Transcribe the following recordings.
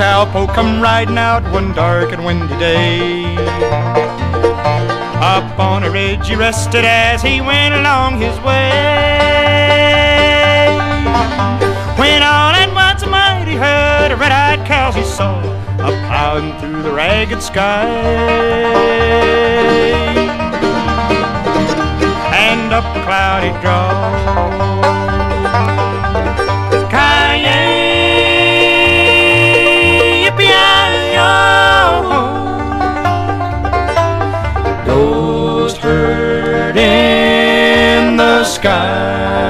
Cowpoke come riding out one dark and windy day. Up on a ridge he rested as he went along his way. When all at once a mighty herd of red-eyed cows he saw a plowing through the ragged sky. And up a cloudy draw. Sky.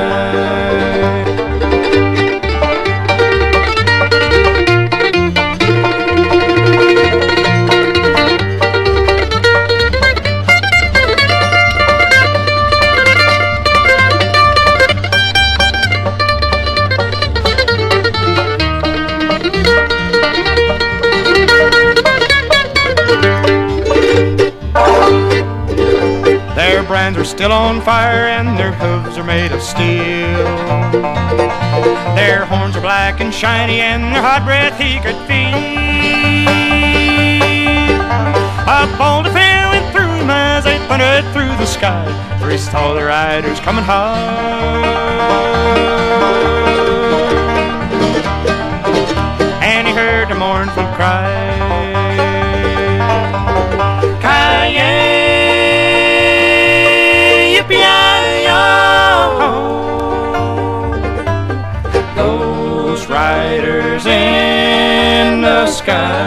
Brands are still on fire and their hooves are made of steel. Their horns are black and shiny and their hot breath he could feel. Up on the field and through they thundered through the sky. Three the riders coming hard. And he heard a mournful cry. Sky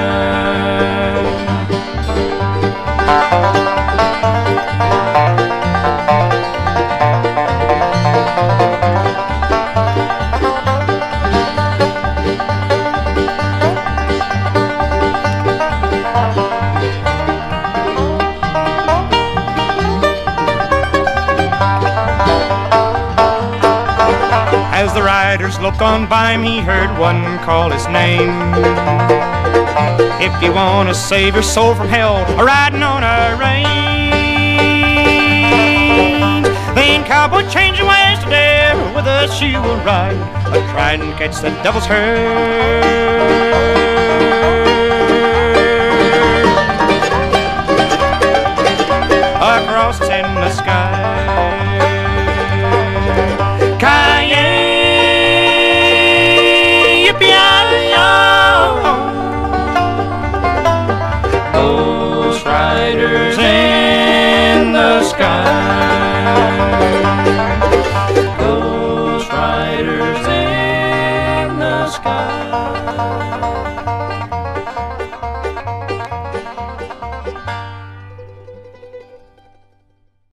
riders looked on by he heard one call his name. If you want to save your soul from hell, riding on a range, then cowboy, change your ways today. With us you will ride, a try and catch the devil's herd. sky.